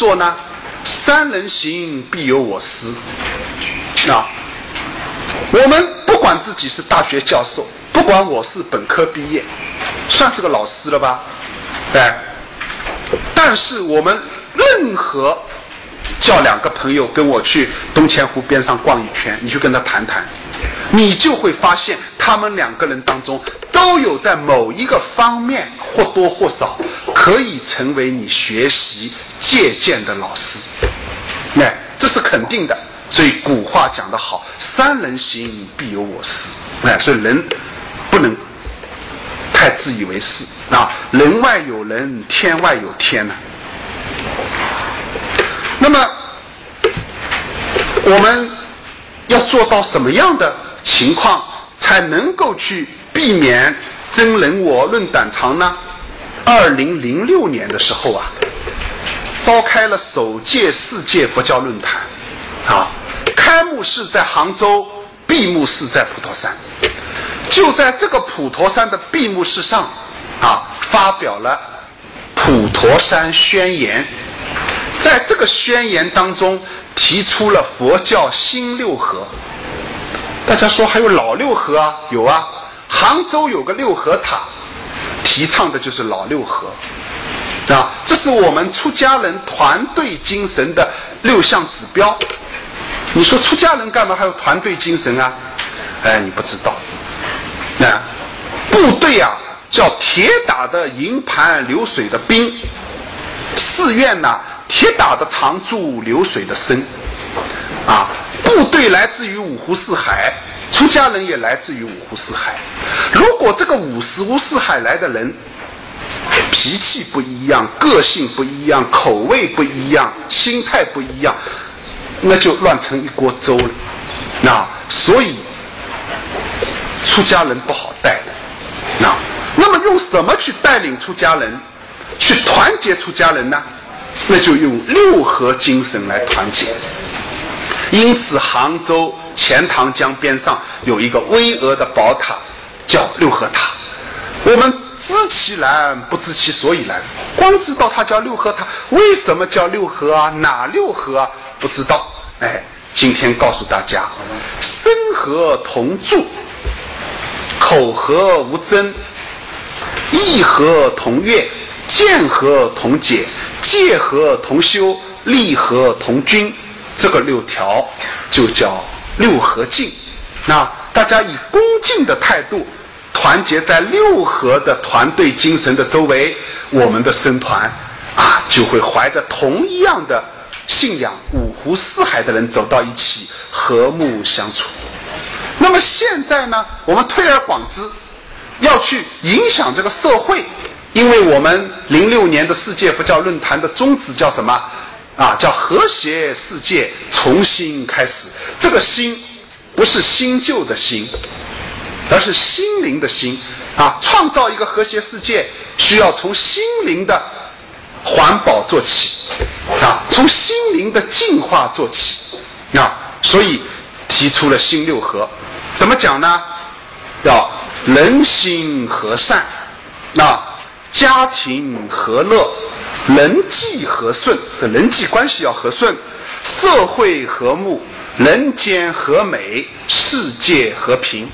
做呢？三人行，必有我师。啊，我们不管自己是大学教授，不管我是本科毕业，算是个老师了吧？哎，但是我们任何叫两个朋友跟我去东钱湖边上逛一圈，你去跟他谈谈，你就会发现他们两个人当中都有在某一个方面或多或少可以成为你学习借鉴的老师。哎，这是肯定的。所以古话讲得好，“三人行，必有我师。”哎，所以人不能太自以为是啊！人外有人，天外有天呢。那么，我们要做到什么样的情况才能够去避免争人我论短长呢？二零零六年的时候啊，召开了首届世界佛教论坛啊。开幕式在杭州，闭幕式在普陀山。就在这个普陀山的闭幕式上，啊，发表了《普陀山宣言》。在这个宣言当中，提出了佛教新六合。大家说还有老六合啊？有啊，杭州有个六合塔，提倡的就是老六合。啊，这是我们出家人团队精神的六项指标。你说出家人干嘛还有团队精神啊？哎，你不知道，那部队啊叫铁打的营盘流水的兵，寺院呢铁打的常驻流水的僧，啊，部队来自于五湖四海，出家人也来自于五湖四海。如果这个五湖四海来的人脾气不一样，个性不一样，口味不一样，心态不一样。那就乱成一锅粥了，那所以出家人不好带的，那那么用什么去带领出家人，去团结出家人呢？那就用六合精神来团结。因此，杭州钱塘江边上有一个巍峨的宝塔，叫六合塔。我们知其然，不知其所以然，光知道它叫六合塔，为什么叫六合啊？哪六合啊？不知道，哎，今天告诉大家，身和同住，口和无争，意和同悦，见和同解，戒和同修，利和同均，这个六条就叫六合敬。那大家以恭敬的态度，团结在六合的团队精神的周围，我们的僧团啊，就会怀着同一样的。信仰五湖四海的人走到一起，和睦相处。那么现在呢？我们推而广之，要去影响这个社会，因为我们零六年的世界佛教论坛的宗旨叫什么？啊，叫和谐世界重新开始。这个新不是新旧的新，而是心灵的心啊！创造一个和谐世界，需要从心灵的。环保做起啊，从心灵的净化做起啊，所以提出了新六合，怎么讲呢？要人心和善，那家庭和乐，人际和顺，和人际关系要和顺，社会和睦，人间和美，世界和平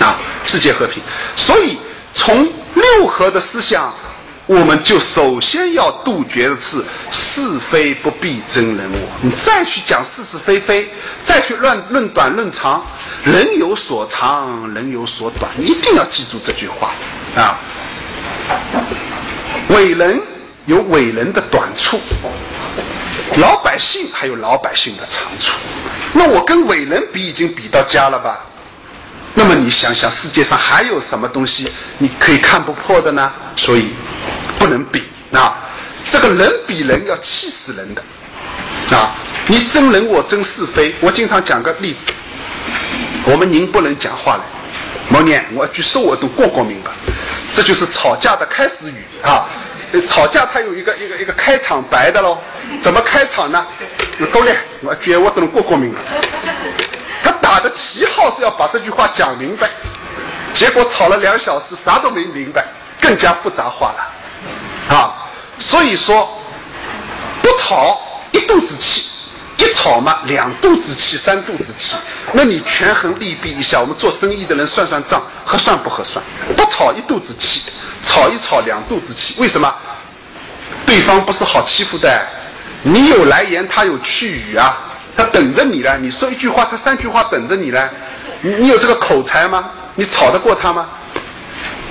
啊，世界和平。所以从六合的思想。我们就首先要杜绝的是是非不必争人我，你再去讲是是非非，再去论论短论长，人有所长，人有所短，你一定要记住这句话啊。伟人有伟人的短处，老百姓还有老百姓的长处。那我跟伟人比，已经比到家了吧？那么你想想，世界上还有什么东西你可以看不破的呢？所以。不能比啊！这个人比人要气死人的啊！你争人我争是非，我经常讲个例子。我们宁不能讲话了，某年我一句说话都过过明白，这就是吵架的开始语啊！吵架它有一个一个一个开场白的喽，怎么开场呢？够了，我觉我都能过过明白。他打的旗号是要把这句话讲明白，结果吵了两小时，啥都没明白，更加复杂化了。啊，所以说，不吵一肚子气，一吵嘛两肚子气、三肚子气，那你权衡利弊一下，我们做生意的人算算账，合算不合算？不吵一肚子气，吵一吵两肚子气，为什么？对方不是好欺负的，你有来言，他有去语啊，他等着你呢。你说一句话，他三句话等着你呢。你你有这个口才吗？你吵得过他吗？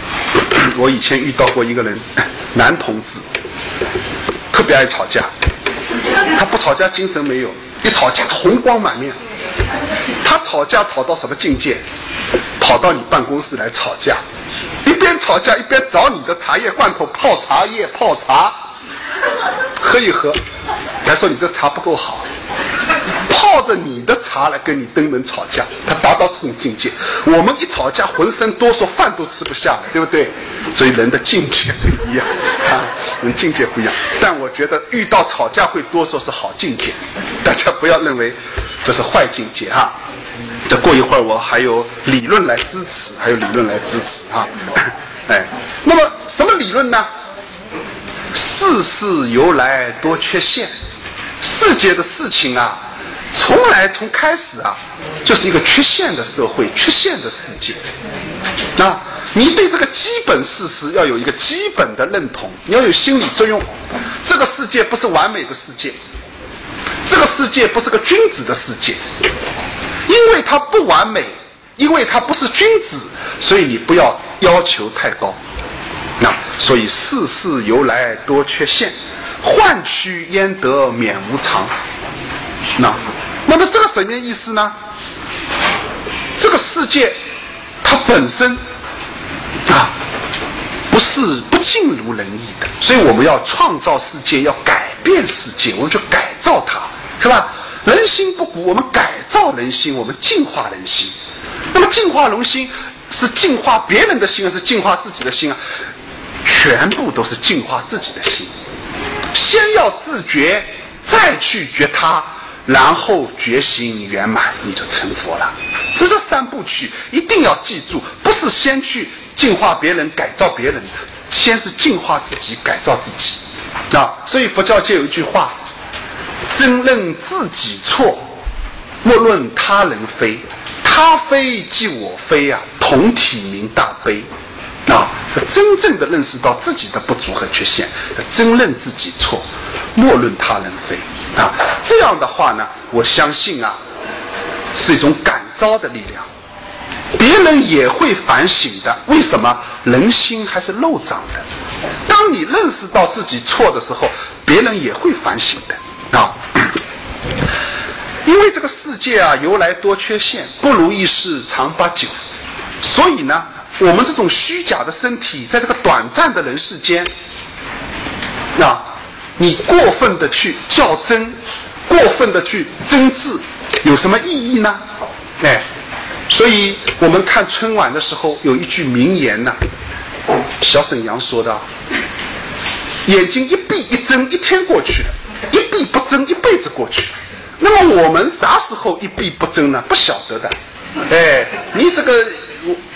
我以前遇到过一个人，男同志，特别爱吵架。他不吵架精神没有，一吵架红光满面。他吵架吵到什么境界？跑到你办公室来吵架，一边吵架一边找你的茶叶罐头泡茶叶泡茶，喝一喝，还说你这茶不够好。泡着你的茶来跟你登门吵架，他达到这种境界。我们一吵架浑身哆嗦，饭都吃不下了，对不对？所以人的境界不一样啊，人境界不一样。但我觉得遇到吵架会哆嗦是好境界，大家不要认为这是坏境界哈。这过一会儿我还有理论来支持，还有理论来支持哈。哎，那么什么理论呢？世事由来多缺陷，世界的事情啊。从来从开始啊，就是一个缺陷的社会，缺陷的世界。那你对这个基本事实要有一个基本的认同，你要有心理作用。这个世界不是完美的世界，这个世界不是个君子的世界，因为它不完美，因为它不是君子，所以你不要要求太高。那所以世事由来多缺陷，患区焉得免无常。那。那么这个什么意思呢？这个世界它本身啊不是不尽如人意的，所以我们要创造世界，要改变世界，我们去改造它，是吧？人心不古，我们改造人心，我们净化人心。那么净化人心是净化别人的心，还是净化自己的心啊？全部都是净化自己的心。先要自觉，再去觉他。然后觉醒圆满，你就成佛了。这是三部曲，一定要记住，不是先去净化别人、改造别人，先是净化自己、改造自己啊。所以佛教界有一句话：“真认自己错，莫论他人非。他非即我非啊，同体名大悲啊。真正的认识到自己的不足和缺陷，真认自己错，莫论他人非。”啊，这样的话呢，我相信啊，是一种感召的力量，别人也会反省的。为什么人心还是漏长的？当你认识到自己错的时候，别人也会反省的啊。因为这个世界啊，由来多缺陷，不如意事常八九，所以呢，我们这种虚假的身体，在这个短暂的人世间，啊。你过分的去较真，过分的去争执，有什么意义呢？哎，所以我们看春晚的时候有一句名言呢，小沈阳说的：“眼睛一闭一睁，一天过去了；一闭不睁，一辈子过去。”那么我们啥时候一闭不睁呢？不晓得的。哎，你这个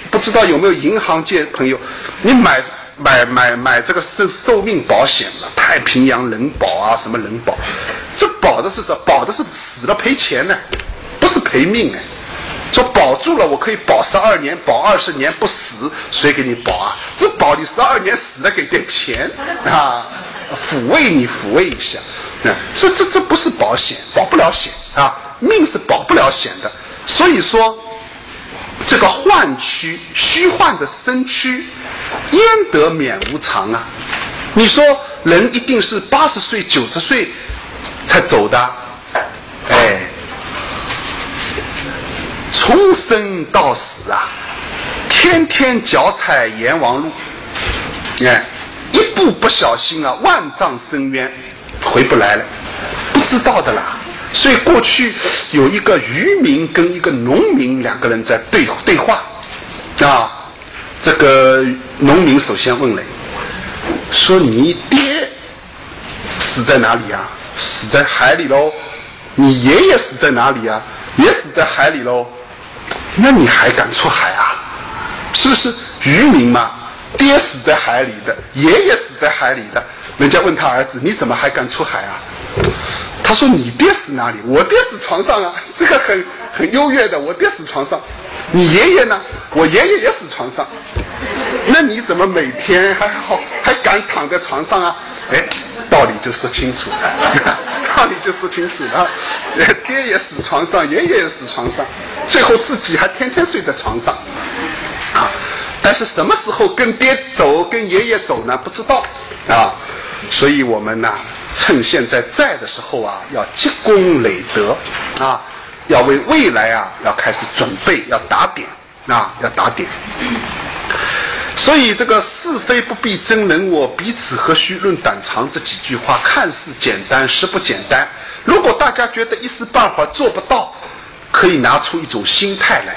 不知道有没有银行界朋友，你买。买买买这个寿寿命保险了，太平洋人保啊，什么人保？这保的是什？保的是死了赔钱呢，不是赔命哎。说保住了，我可以保十二年，保二十年不死，谁给你保啊？这保你十二年死了给点钱啊，抚慰你抚慰一下。那这这这不是保险，保不了险啊，命是保不了险的。所以说。这个幻躯虚幻的身躯，焉得免无常啊？你说人一定是八十岁、九十岁才走的？哎，从生到死啊，天天脚踩阎王路，哎，一步不小心啊，万丈深渊回不来了，不知道的啦。所以过去有一个渔民跟一个农民两个人在对对话，啊，这个农民首先问了，说你爹死在哪里呀？死在海里喽。你爷爷死在哪里呀？也死在海里喽。那你还敢出海啊？是不是渔民嘛？爹死在海里的，爷爷死在海里的，人家问他儿子，你怎么还敢出海啊？他说你爹死哪里？我爹死床上啊，这个很很优越的。我爹死床上，你爷爷呢？我爷爷也死床上。那你怎么每天还好还敢躺在床上啊？哎，道理就说清楚了，道理就说清楚了。爹也死床上，爷爷也死床上，最后自己还天天睡在床上啊。但是什么时候跟爹走，跟爷爷走呢？不知道啊。所以我们呢，趁现在在的时候啊，要积功累德啊，要为未来啊，要开始准备，要打点啊，要打点。所以这个是非不必争人我，彼此何须论短长这几句话看似简单，实不简单。如果大家觉得一时半会儿做不到，可以拿出一种心态来。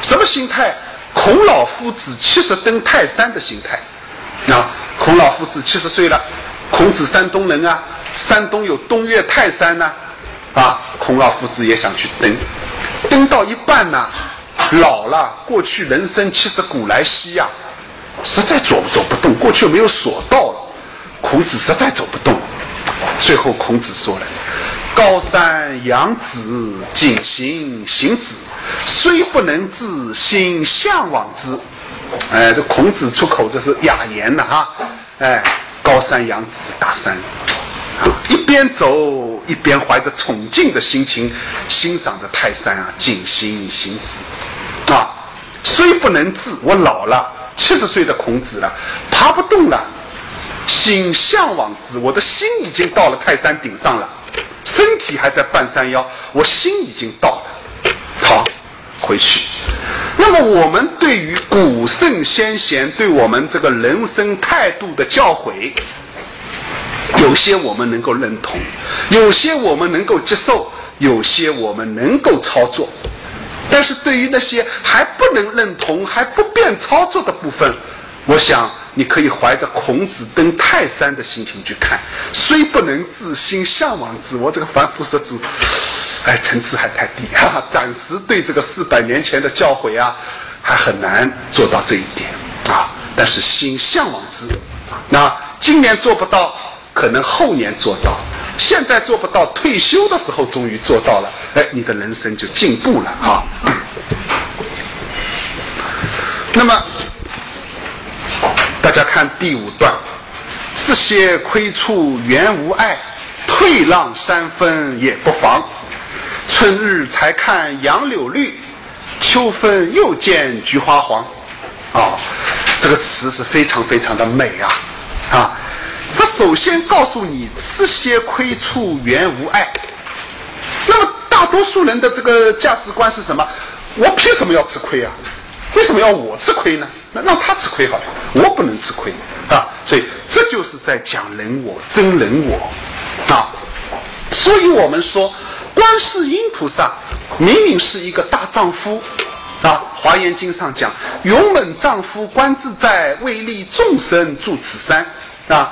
什么心态？孔老夫子七十登泰山的心态。啊，孔老夫子七十岁了，孔子山东人啊，山东有东岳泰山呢，啊，孔老夫子也想去登，登到一半呢，老了，过去人生七十古来稀呀，实在走走不动，过去没有索道了，孔子实在走不动，最后孔子说了，高山仰止，景行行止，虽不能至，心向往之。哎，这孔子出口这是雅言呐哈！哎，高山仰止，大山，啊，一边走一边怀着崇敬的心情欣赏着泰山啊，静心行止，啊，虽不能至，我老了，七十岁的孔子了，爬不动了，心向往之，我的心已经到了泰山顶上了，身体还在半山腰，我心已经到了，回去。那么，我们对于古圣先贤对我们这个人生态度的教诲，有些我们能够认同，有些我们能够接受，有些我们能够操作。但是对于那些还不能认同、还不便操作的部分，我想你可以怀着孔子登泰山的心情去看。虽不能至，心向往之。我这个凡夫俗子。哎，层次还太低哈，暂时对这个四百年前的教诲啊，还很难做到这一点啊。但是心向往之，那今年做不到，可能后年做到；现在做不到，退休的时候终于做到了。哎，你的人生就进步了啊。那么，大家看第五段：这些亏处原无碍，退让三分也不妨。春日才看杨柳绿，秋分又见菊花黄。啊，这个词是非常非常的美啊！啊，它首先告诉你吃些亏处原无碍。那么大多数人的这个价值观是什么？我凭什么要吃亏啊？为什么要我吃亏呢？那让他吃亏好了，我不能吃亏啊！所以这就是在讲人我，真人我啊！所以我们说。观世音菩萨明明是一个大丈夫，啊，《华严经》上讲：“勇猛丈夫观自在，为利众生住此山。”啊，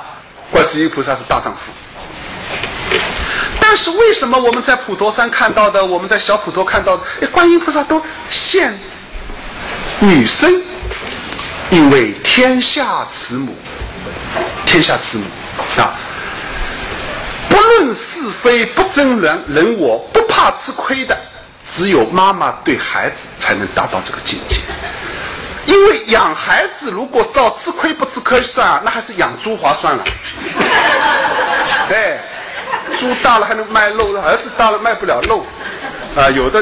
观世音菩萨是大丈夫。但是为什么我们在普陀山看到的，我们在小普陀看到的，观音菩萨都现女生？因为天下慈母，天下慈母啊。不论是非，不争人人我，不怕吃亏的，只有妈妈对孩子才能达到这个境界。因为养孩子如果照吃亏不吃亏算啊，那还是养猪划算了。对，猪大了还能卖肉，儿子大了卖不了肉。啊，有的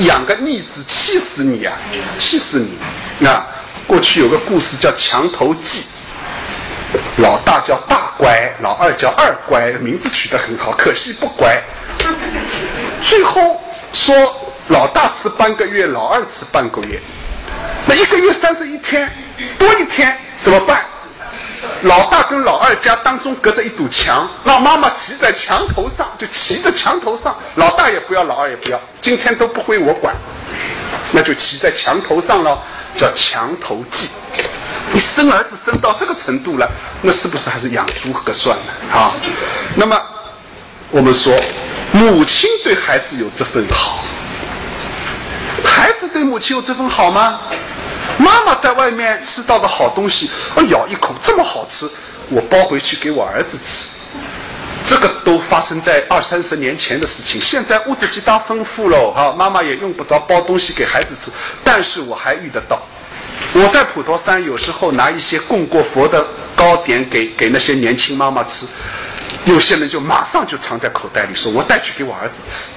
养个逆子气死你呀，气死你！那过去有个故事叫墙头计。老大叫大乖，老二叫二乖，名字取得很好，可惜不乖。最后说老大吃半个月，老二吃半个月，那一个月三十一天，多一天怎么办？老大跟老二家当中隔着一堵墙，让妈妈骑在墙头上，就骑在墙头上，老大也不要，老二也不要，今天都不归我管，那就骑在墙头上了，叫墙头记。你生儿子生到这个程度了，那是不是还是养猪合算呢？啊，那么我们说，母亲对孩子有这份好，孩子对母亲有这份好吗？妈妈在外面吃到的好东西，我咬一口这么好吃，我包回去给我儿子吃。这个都发生在二三十年前的事情。现在物质极大丰富了，哈，妈妈也用不着包东西给孩子吃。但是我还遇得到，我在普陀山有时候拿一些供过佛的糕点给给那些年轻妈妈吃，有些人就马上就藏在口袋里，说我带去给我儿子吃。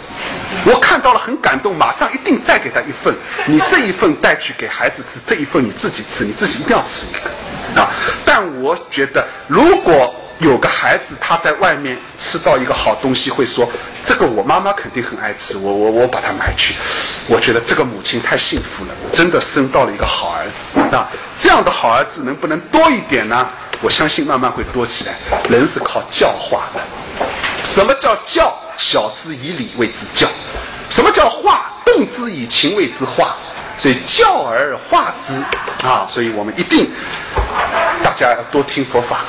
我看到了很感动，马上一定再给他一份。你这一份带去给孩子吃，这一份你自己吃，你自己一定要吃一个啊。但我觉得如果。有个孩子，他在外面吃到一个好东西，会说：“这个我妈妈肯定很爱吃，我我我把它买去。”我觉得这个母亲太幸福了，真的生到了一个好儿子啊！这样的好儿子能不能多一点呢？我相信慢慢会多起来。人是靠教化的，什么叫教？晓之以理谓之教。什么叫化？动之以情谓之化。所以教而化之啊！所以我们一定大家要多听佛法，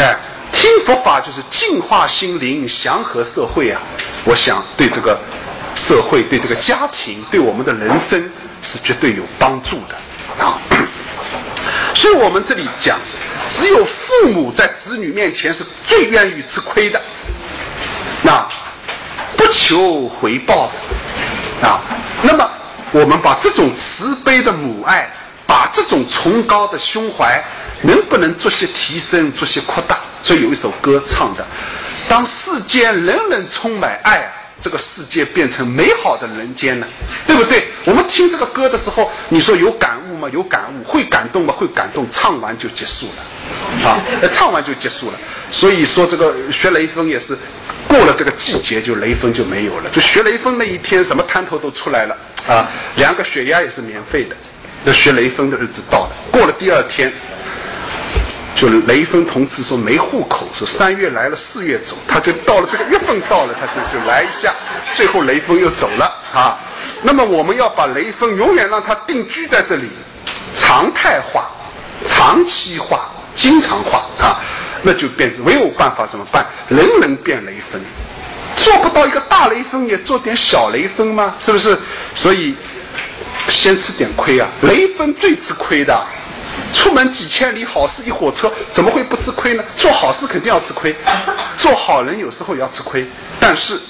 哎。听佛法就是净化心灵、祥和社会啊！我想对这个社会、对这个家庭、对我们的人生是绝对有帮助的啊！所以我们这里讲，只有父母在子女面前是最愿意吃亏的，那不求回报的啊。那么我们把这种慈悲的母爱，把这种崇高的胸怀。能不能做些提升，做些扩大？所以有一首歌唱的：当世间人人充满爱啊，这个世界变成美好的人间了，对不对？我们听这个歌的时候，你说有感悟吗？有感悟，会感动吗？会感动。唱完就结束了，啊，唱完就结束了。所以说这个学雷锋也是，过了这个季节就雷锋就没有了。就学雷锋那一天，什么摊头都出来了啊，量个血压也是免费的。这学雷锋的日子到了，过了第二天。就雷锋同志说没户口，说三月来了四月走，他就到了这个月份到了，他就就来一下，最后雷锋又走了啊。那么我们要把雷锋永远让他定居在这里，常态化、长期化、经常化啊，那就变成没有办法怎么办？人人变雷锋，做不到一个大雷锋，也做点小雷锋吗？是不是？所以先吃点亏啊，雷锋最吃亏的。出门几千里，好事一火车，怎么会不吃亏呢？做好事肯定要吃亏，做好人有时候也要吃亏。但是，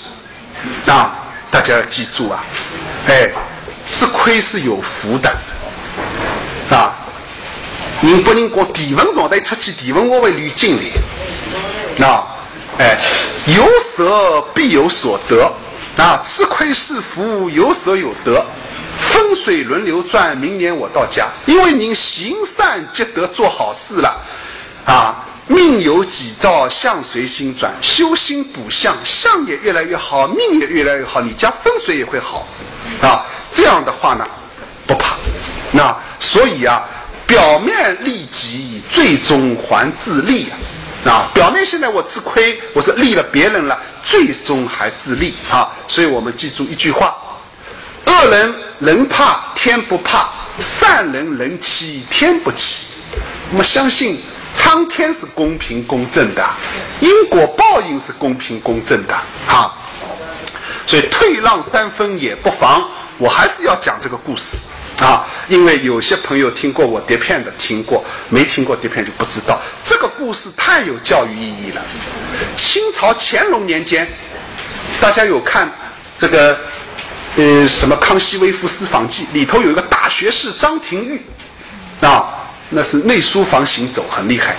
啊，大家要记住啊，哎，吃亏是有福的，啊，人不能过地文上的出去，地文我为滤镜的，啊，哎，有舍必有所得，啊，吃亏是福，有舍有得。风水轮流转，明年我到家。因为您行善积德，做好事了，啊，命由己造，相随心转。修心补相，相也越来越好，命也越来越好，你家风水也会好，啊，这样的话呢，不怕。那所以啊，表面利己，最终还自利啊。啊，表面现在我吃亏，我是利了别人了，最终还自利啊。所以我们记住一句话。恶人人怕天不怕，善人人欺天不欺。我们相信苍天是公平公正的，因果报应是公平公正的。哈，所以退让三分也不妨。我还是要讲这个故事啊，因为有些朋友听过我碟片的，听过没听过碟片就不知道。这个故事太有教育意义了。清朝乾隆年间，大家有看这个？呃，什么《康熙微服私访记》里头有一个大学士张廷玉，啊，那是内书房行走，很厉害。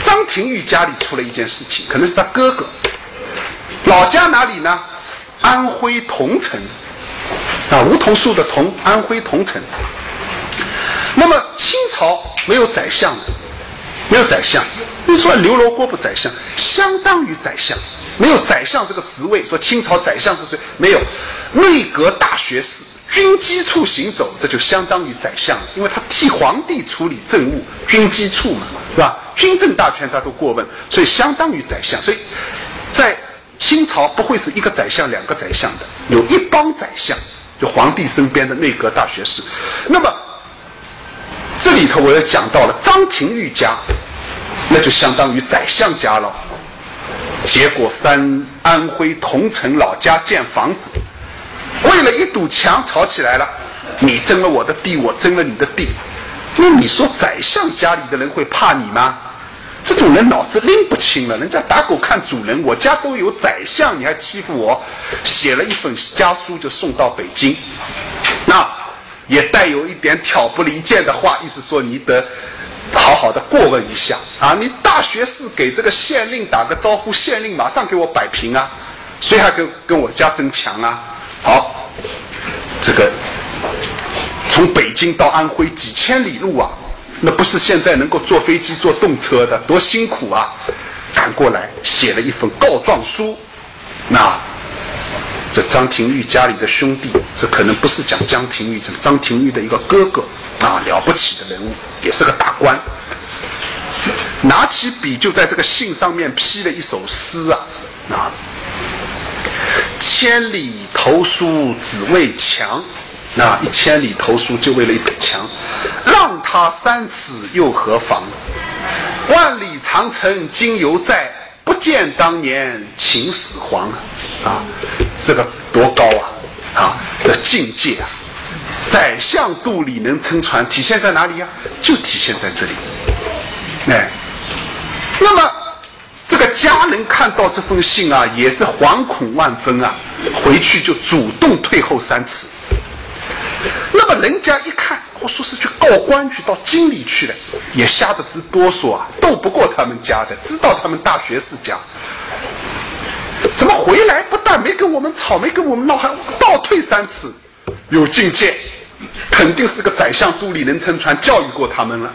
张廷玉家里出了一件事情，可能是他哥哥，老家哪里呢？安徽桐城，啊，梧桐树的桐，安徽桐城。那么清朝没有宰相了，没有宰相。你说刘罗锅不宰相，相当于宰相。没有宰相这个职位，说清朝宰相是谁？没有，内阁大学士，军机处行走，这就相当于宰相，因为他替皇帝处理政务，军机处嘛，是吧？军政大权他都过问，所以相当于宰相。所以在清朝不会是一个宰相、两个宰相的，有一帮宰相，就皇帝身边的内阁大学士。那么这里头我又讲到了张廷玉家，那就相当于宰相家了。结果三安徽桐城老家建房子，为了一堵墙吵起来了。你争了我的地，我争了你的地。那你说宰相家里的人会怕你吗？这种人脑子拎不清了，人家打狗看主人，我家都有宰相，你还欺负我？写了一封家书就送到北京，那也带有一点挑拨离间的话，意思说你得好好的过问一下啊！你大学士给这个县令打个招呼，县令马上给我摆平啊！谁还跟跟我家争强啊？好，这个从北京到安徽几千里路啊！那不是现在能够坐飞机、坐动车的，多辛苦啊！赶过来写了一份告状书。那这张廷玉家里的兄弟，这可能不是讲江廷玉，讲张廷玉的一个哥哥啊，了不起的人物，也是个大官。拿起笔就在这个信上面批了一首诗啊，啊，千里投书只为墙。那一千里投书就为了一堵墙，让他三尺又何妨？万里长城今犹在，不见当年秦始皇。啊，这个多高啊！啊，的境界啊！宰相肚里能撑船，体现在哪里呀？就体现在这里。哎，那么这个家人看到这封信啊，也是惶恐万分啊，回去就主动退后三尺。那么人家一看，或说是去告官去，到京里去了，也吓得直哆嗦啊，斗不过他们家的，知道他们大学士家，怎么回来不但没跟我们吵，没跟我们闹，还倒退三尺，有境界，肯定是个宰相肚里能撑船，教育过他们了。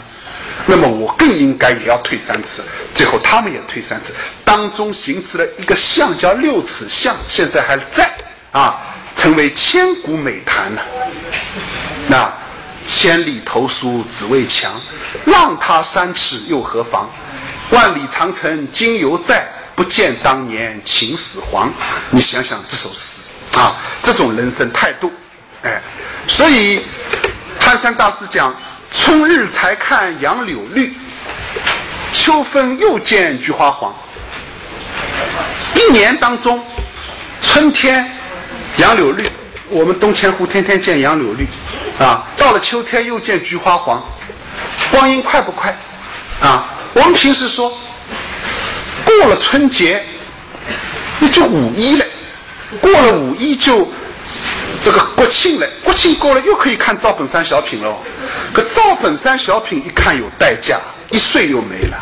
那么我更应该也要退三尺，最后他们也退三尺，当中形成了一个像叫六尺巷，现在还在啊。成为千古美谈了。那千里投书只为墙，让他三尺又何妨？万里长城今犹在，不见当年秦始皇。你想想这首诗啊，这种人生态度，哎，所以泰山大师讲：春日才看杨柳绿，秋分又见菊花黄。一年当中，春天。杨柳绿，我们东钱湖天天见杨柳绿，啊，到了秋天又见菊花黄，光阴快不快？啊，我们平时说，过了春节，那就五一了，过了五一就这个国庆了，国庆过了又可以看赵本山小品喽。可赵本山小品一看有代价，一岁又没了，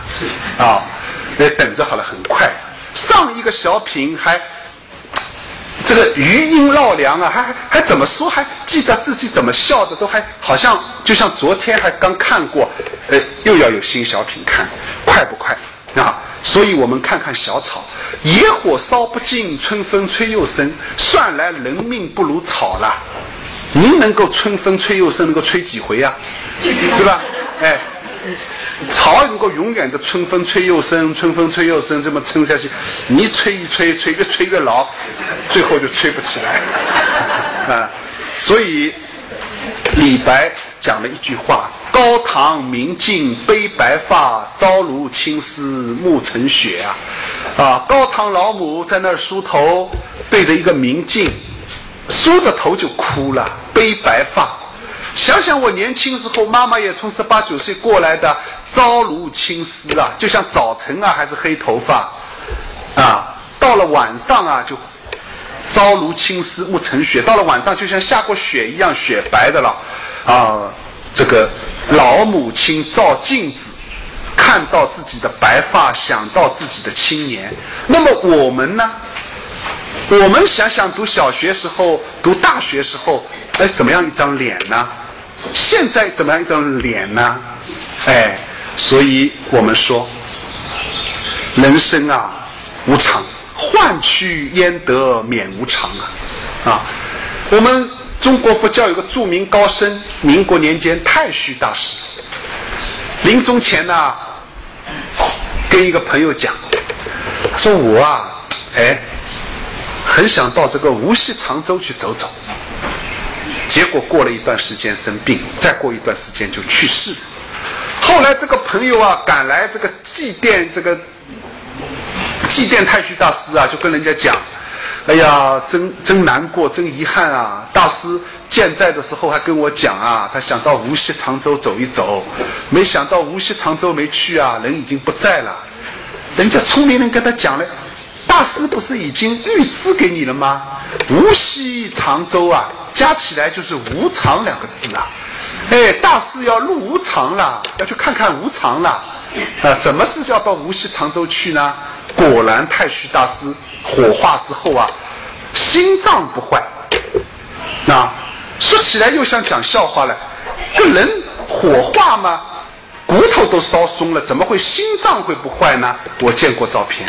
啊，那等着好了，很快，上一个小品还。这个余音绕梁啊，还还怎么说？还记得自己怎么笑的？都还好像就像昨天还刚看过，呃，又要有新小品看，快不快？所以我们看看小草，野火烧不尽，春风吹又生。算来人命不如草了。您能够春风吹又生，能够吹几回啊？是吧？哎。草能够永远的春风吹又生，春风吹又生，这么撑下去，你吹一吹，吹越吹越老，最后就吹不起来啊！所以李白讲了一句话：“高堂明镜悲白发，朝如青丝暮成雪。”啊，啊，高堂老母在那儿梳头，对着一个明镜，梳着头就哭了，悲白发。想想我年轻时候，妈妈也从十八九岁过来的，朝如青丝啊，就像早晨啊，还是黑头发，啊，到了晚上啊，就朝如青丝暮成雪，到了晚上就像下过雪一样雪白的了，啊，这个老母亲照镜子，看到自己的白发，想到自己的青年，那么我们呢？我们想想读小学时候，读大学时候，哎，怎么样一张脸呢？现在怎么样一张脸呢？哎，所以我们说，人生啊无常，换去焉得免无常啊！啊，我们中国佛教有个著名高僧，民国年间太虚大师，临终前呢，跟一个朋友讲，说我啊，哎，很想到这个无锡常州去走走。结果过了一段时间生病，再过一段时间就去世。后来这个朋友啊赶来这个祭奠这个祭奠太虚大师啊，就跟人家讲，哎呀，真真难过，真遗憾啊！大师健在的时候还跟我讲啊，他想到无锡常州走一走，没想到无锡常州没去啊，人已经不在了。人家聪明人跟他讲了，大师不是已经预知给你了吗？无锡常州啊，加起来就是无常两个字啊。哎，大师要入无常了，要去看看无常了。啊，怎么是要到无锡常州去呢？果然太虚大师火化之后啊，心脏不坏。那说起来又像讲笑话了，这人火化吗，骨头都烧松了，怎么会心脏会不坏呢？我见过照片，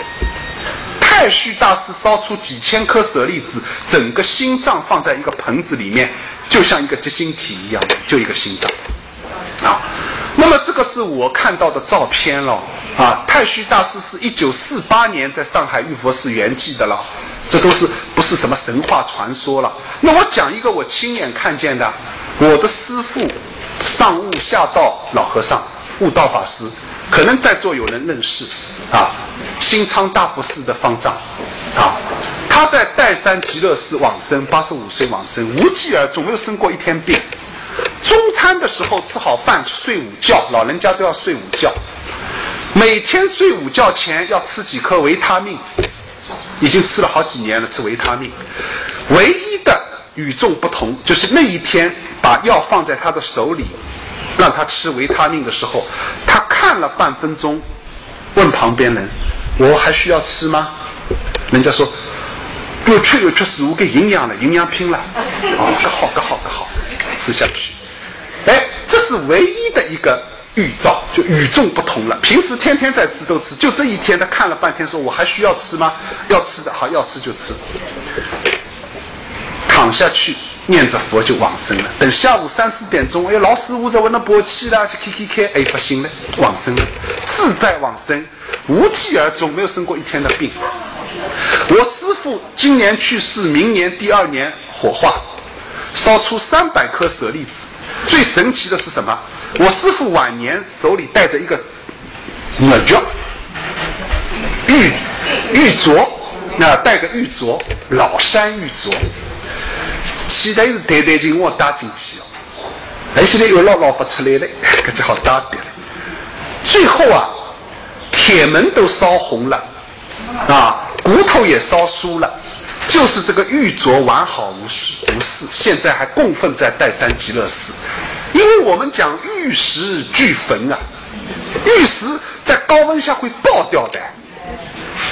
太虚大师烧出几千颗舍利子，整个心脏放在一个盆子里面。就像一个结晶体一样，就一个心脏，啊，那么这个是我看到的照片了，啊，太虚大师是一九四八年在上海玉佛寺圆寂的了，这都是不是什么神话传说了？那我讲一个我亲眼看见的，我的师父上悟下道老和尚悟道法师，可能在座有人认识，啊，新昌大佛寺的方丈，啊。他在岱山极乐寺往生，八十五岁往生，无疾而终，没有生过一天病。中餐的时候吃好饭睡午觉，老人家都要睡午觉。每天睡午觉前要吃几颗维他命，已经吃了好几年了，吃维他命。唯一的与众不同就是那一天把药放在他的手里，让他吃维他命的时候，他看了半分钟，问旁边人：“我还需要吃吗？”人家说。又缺又缺食物，给营养了，营养品了，哦，可好，可好，可好，吃下去。哎，这是唯一的一个预兆，就与众不同了。平时天天在吃都吃，就这一天他看了半天，说我还需要吃吗？要吃的好，要吃就吃。躺下去念着佛就往生了。等下午三四点钟，哎，老师傅在问那拨气了，去 K K K，哎，不行了，往生了，自在往生，无疾而终，没有生过一天的病。我师父今年去世，明年第二年火化，烧出三百颗舍利子。最神奇的是什么？我师傅晚年手里带着一个玉镯，玉玉镯，那带个玉镯，老山玉镯，期待是代代金我搭进去哦。哎，现在又捞捞不出来了，这就好搭点了。最后啊，铁门都烧红了，啊。骨头也烧酥了，就是这个玉镯完好无事无事，现在还供奉在岱山极乐寺。因为我们讲玉石俱焚啊，玉石在高温下会爆掉的，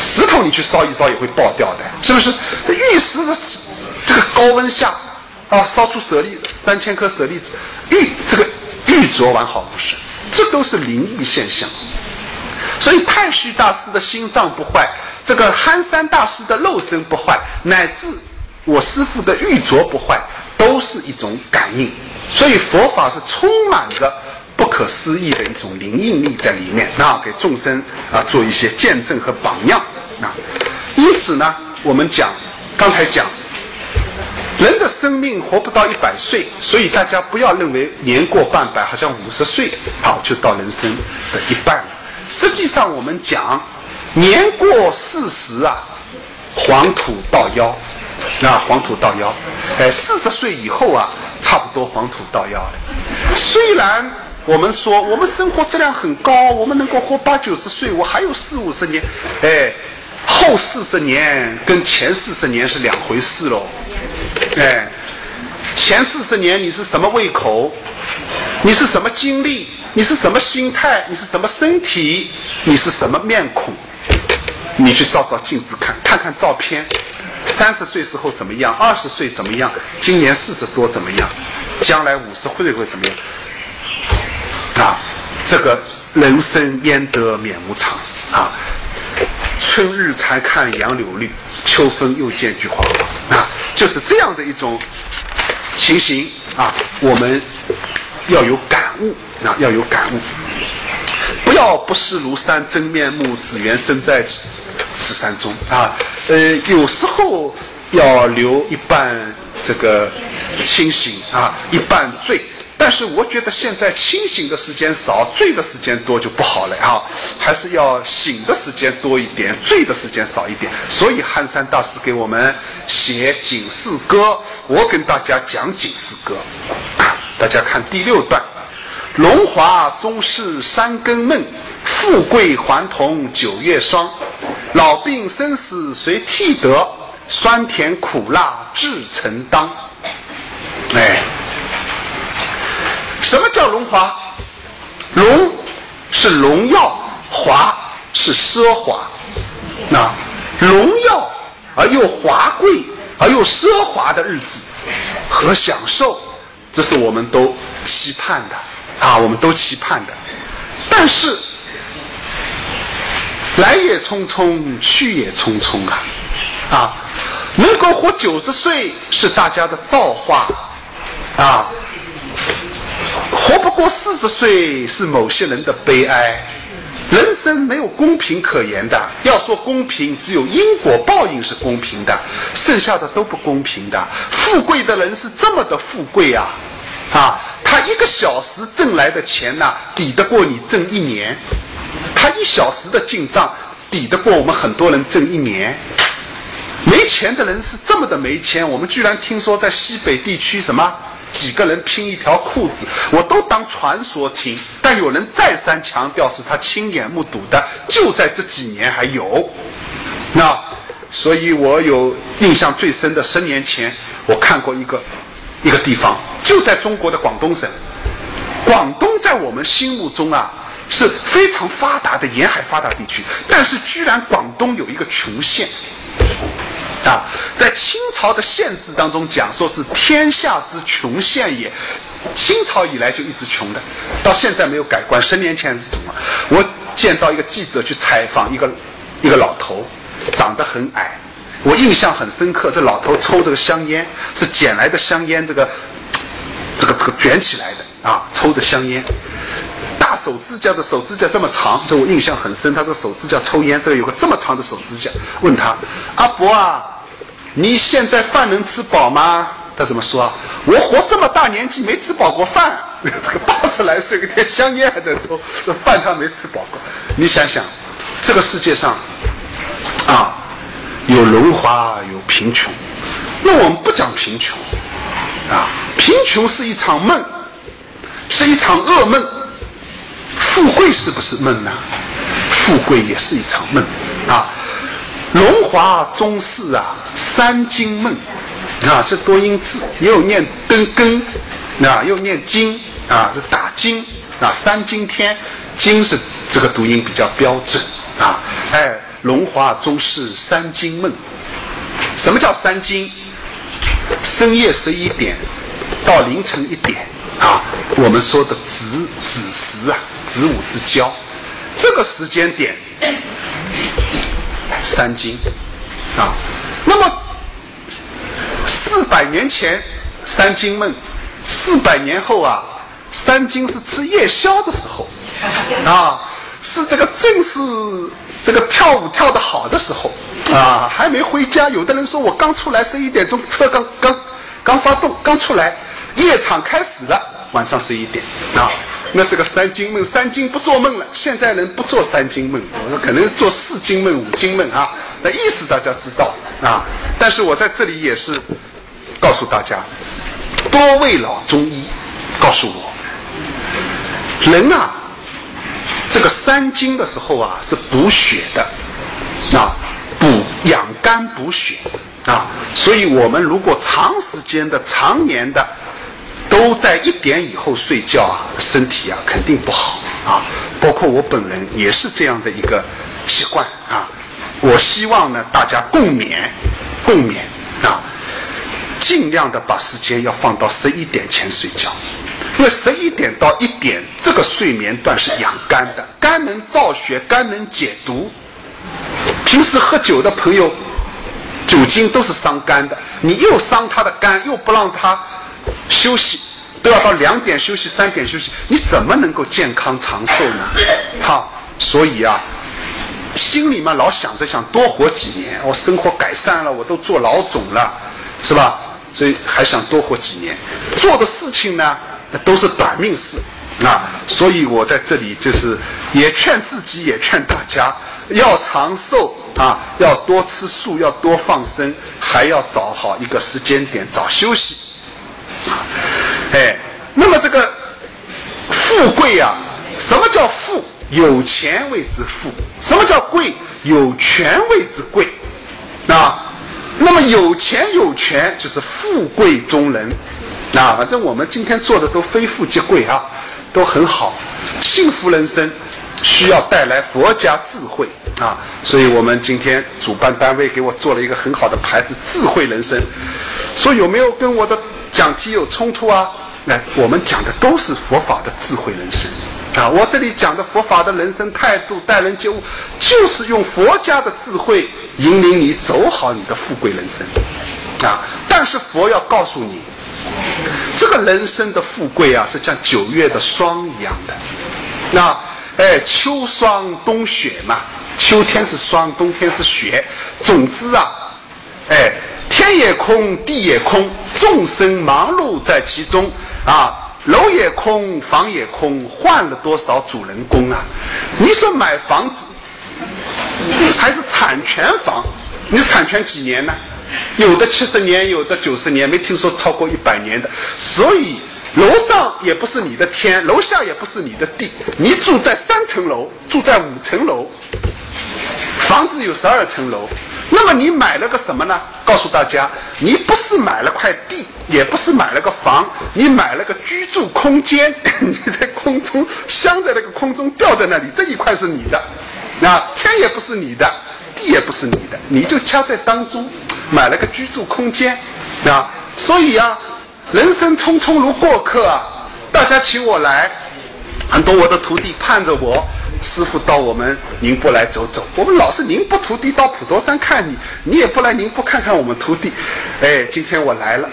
石头你去烧一烧也会爆掉的，是不是？玉石的这个高温下啊，烧出舍利三千颗舍利子，玉这个玉镯完好无损，这都是灵异现象。所以太虚大师的心脏不坏。这个憨山大师的肉身不坏，乃至我师父的玉镯不坏，都是一种感应。所以佛法是充满着不可思议的一种灵应力在里面，那给众生啊做一些见证和榜样啊。因此呢，我们讲刚才讲，人的生命活不到一百岁，所以大家不要认为年过半百，好像五十岁好就到人生的一半了。实际上我们讲。年过四十啊，黄土到腰，那，黄土到腰，哎，四十岁以后啊，差不多黄土到腰了。虽然我们说我们生活质量很高，我们能够活八九十岁，我还有四五十年，哎，后四十年跟前四十年是两回事喽。哎，前四十年你是什么胃口？你是什么经历？你是什么心态？你是什么身体？你是什么面孔？你去照照镜子看，看看照片，三十岁时候怎么样？二十岁怎么样？今年四十多怎么样？将来五十岁会怎么样？啊，这个人生焉得免无常啊！春日才看杨柳绿，秋风又见菊花黄啊！就是这样的一种情形啊！我们要有感悟啊，要有感悟，不要不识庐山真面目，只缘身在此。十三中啊，呃，有时候要留一半这个清醒啊，一半醉但是我觉得现在清醒的时间少，醉的时间多就不好了啊，还是要醒的时间多一点，醉的时间少一点。所以憨山大师给我们写警示歌，我跟大家讲警示歌。大家看第六段：龙华终是三更梦，富贵还同九月霜。老病生死谁替得？酸甜苦辣自承当。哎。什么叫荣华？荣是荣耀，华是奢华。那荣耀而又华贵而又奢华的日子和享受，这是我们都期盼的啊！我们都期盼的。但是来也匆匆，去也匆匆啊！啊，能够活九十岁是大家的造化啊。活不过四十岁是某些人的悲哀，人生没有公平可言的。要说公平，只有因果报应是公平的，剩下的都不公平的。富贵的人是这么的富贵啊，啊，他一个小时挣来的钱呢，抵得过你挣一年；他一小时的进账，抵得过我们很多人挣一年。没钱的人是这么的没钱，我们居然听说在西北地区什么？几个人拼一条裤子，我都当传说听。但有人再三强调是他亲眼目睹的，就在这几年还有。那，所以我有印象最深的，十年前我看过一个一个地方，就在中国的广东省。广东在我们心目中啊是非常发达的沿海发达地区，但是居然广东有一个穷县。啊，在清朝的县志当中讲，说是天下之穷县也。清朝以来就一直穷的，到现在没有改观。十年前是怎么？我见到一个记者去采访一个一个老头，长得很矮，我印象很深刻。这老头抽这个香烟是捡来的香烟，这个这个这个卷起来的啊，抽着香烟，大手指甲的手指甲这么长，这我印象很深。他这个手指甲抽烟，这个有个这么长的手指甲。问他，阿伯啊。你现在饭能吃饱吗？他怎么说？我活这么大年纪没吃饱过饭，八十来岁，一天香烟还在抽，这饭他没吃饱过。你想想，这个世界上啊，有荣华有贫穷，那我们不讲贫穷啊，贫穷是一场梦，是一场噩梦。富贵是不是梦呢？富贵也是一场梦啊。龙华宗室啊，三金梦啊，这多音字，又念登根啊，又念金啊，这打金啊，三金天，金是这个读音比较标准啊。哎，龙华宗室三金梦，什么叫三金？深夜十一点到凌晨一点啊，我们说的子子时啊，子午之交，这个时间点。三经，啊，那么四百年前三经梦，四百年后啊，三经是吃夜宵的时候，啊，是这个正是这个跳舞跳得好的时候，啊，还没回家。有的人说我刚出来十一点钟，车刚刚刚发动，刚出来，夜场开始了，晚上十一点，啊。那这个三更梦，三更不做梦了。现在人不做三更梦，我说可能做四更梦、五更梦啊。那意思大家知道啊。但是我在这里也是告诉大家，多位老中医告诉我，人啊，这个三更的时候啊是补血的啊，补养肝补血啊。所以我们如果长时间的、常年的。都在一点以后睡觉啊，身体啊肯定不好啊。包括我本人也是这样的一个习惯啊。我希望呢，大家共勉，共勉啊，尽量的把时间要放到十一点前睡觉，因为十一点到一点这个睡眠段是养肝的，肝能造血，肝能解毒。平时喝酒的朋友，酒精都是伤肝的，你又伤他的肝，又不让他休息。都要到两点休息，三点休息，你怎么能够健康长寿呢？好，所以啊，心里面老想着想多活几年，我生活改善了，我都做老总了，是吧？所以还想多活几年，做的事情呢都是短命事啊。所以我在这里就是也劝自己，也劝大家要长寿啊，要多吃素，要多放生，还要找好一个时间点早休息。哎，那么这个富贵啊，什么叫富？有钱谓之富。什么叫贵？有权谓之贵。啊，那么有钱有权就是富贵中人。啊，反正我们今天做的都非富即贵啊，都很好。幸福人生需要带来佛家智慧啊，所以我们今天主办单位给我做了一个很好的牌子“智慧人生”。说有没有跟我的？讲题有冲突啊？那我们讲的都是佛法的智慧人生啊！我这里讲的佛法的人生态度、待人接物，就是用佛家的智慧引领你走好你的富贵人生啊！但是佛要告诉你，这个人生的富贵啊，是像九月的霜一样的。那哎，秋霜冬雪嘛，秋天是霜，冬天是雪。总之啊，哎。天也空，地也空，众生忙碌在其中啊！楼也空，房也空，换了多少主人公啊？你说买房子还是产权房？你产权几年呢？有的七十年，有的九十年，没听说超过一百年的。所以楼上也不是你的天，楼下也不是你的地。你住在三层楼，住在五层楼，房子有十二层楼。那么你买了个什么呢？告诉大家，你不是买了块地，也不是买了个房，你买了个居住空间。你在空中镶在那个空中吊在那里，这一块是你的，啊，天也不是你的，地也不是你的，你就夹在当中，买了个居住空间，啊，所以啊，人生匆匆如过客啊，大家请我来，很多我的徒弟盼着我。师傅到我们宁波来走走，我们老是宁波徒弟到普陀山看你，你也不来宁波看看我们徒弟。哎，今天我来了，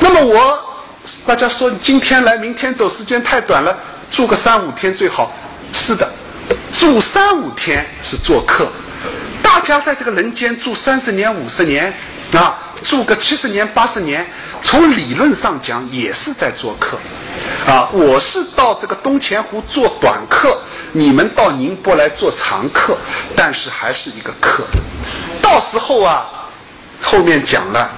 那么我大家说今天来，明天走，时间太短了，住个三五天最好。是的，住三五天是做客，大家在这个人间住三十年、五十年啊，住个七十年、八十年，从理论上讲也是在做客。啊，我是到这个东钱湖做短客，你们到宁波来做长客，但是还是一个客。到时候啊，后面讲了，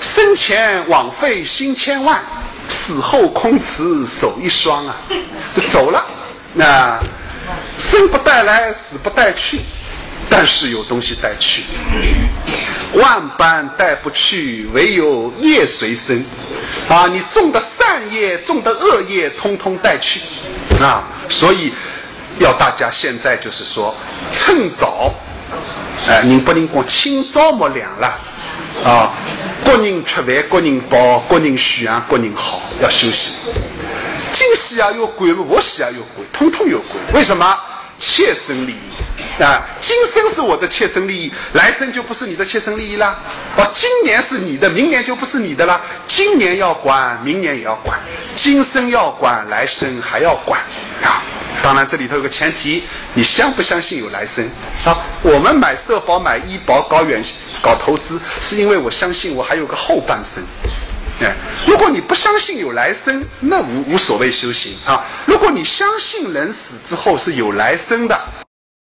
生前枉费心千万，死后空持手一双啊，就走了。那生不带来，死不带去，但是有东西带去。万般带不去，唯有业随身。啊，你种的善业，种的恶业，通通带去。啊，所以要大家现在就是说，趁早。哎，人不能讲清早莫凉了。啊，各人吃饭，各人饱，各人需养，各人好，要休息。今夕啊有管，我夕啊有管，通通有管。为什么？切身利益。啊，今生是我的切身利益，来生就不是你的切身利益了。哦，今年是你的，明年就不是你的了。今年要管，明年也要管，今生要管，来生还要管啊。当然，这里头有个前提，你相不相信有来生啊？我们买社保、买医保、搞远、搞投资，是因为我相信我还有个后半生。哎，如果你不相信有来生，那无无所谓修行啊。如果你相信人死之后是有来生的。